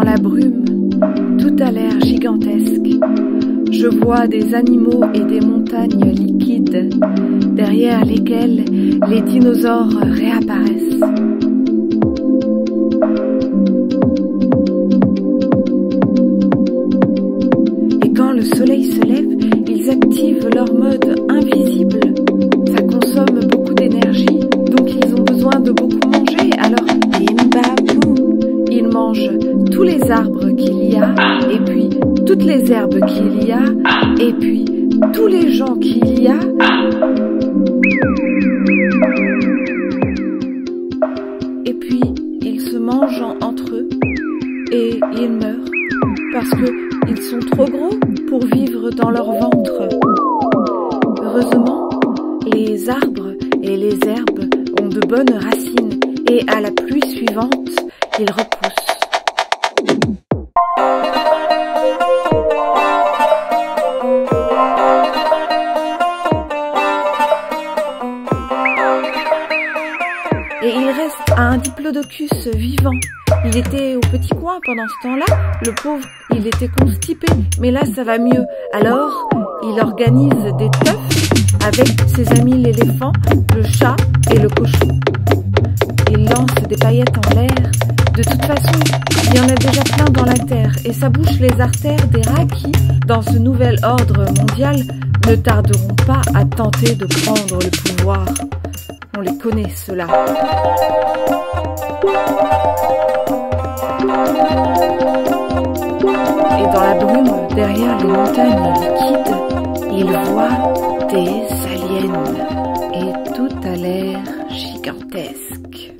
dans la brume, tout a l'air gigantesque. Je vois des animaux et des montagnes liquides, derrière lesquelles les dinosaures réapparaissent. Et quand le soleil se lève, ils activent leur mode tous les arbres qu'il y a, et puis toutes les herbes qu'il y a, et puis tous les gens qu'il y a. Et puis ils se mangent entre eux et ils meurent parce que ils sont trop gros pour vivre dans leur ventre. Heureusement, les arbres et les herbes ont de bonnes racines et à la pluie suivante, ils repoussent. Il reste un diplodocus vivant. Il était au petit coin pendant ce temps-là. Le pauvre, il était constipé. Mais là, ça va mieux. Alors, il organise des teufs avec ses amis l'éléphant, le chat et le cochon. Il lance des paillettes en l'air. De toute façon, il y en a déjà plein dans la terre et ça bouche les artères des rats qui, dans ce nouvel ordre mondial, ne tarderont pas à tenter de prendre le pouvoir. On les connaît, ceux-là. Et dans la brume, derrière les montagnes liquides, il voit des aliens. Et tout a l'air gigantesque.